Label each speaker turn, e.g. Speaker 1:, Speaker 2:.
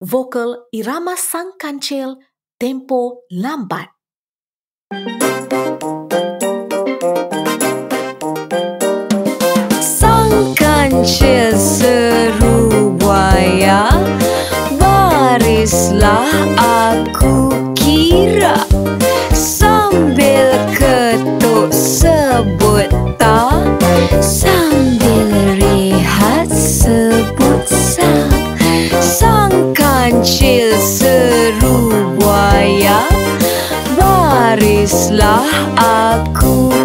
Speaker 1: vokal irama sang kancil tempo lambat.
Speaker 2: Sang kancil seru buaya Barislah aku kira Sambil ketuk sebut tak kancil seru buaya Barislah aku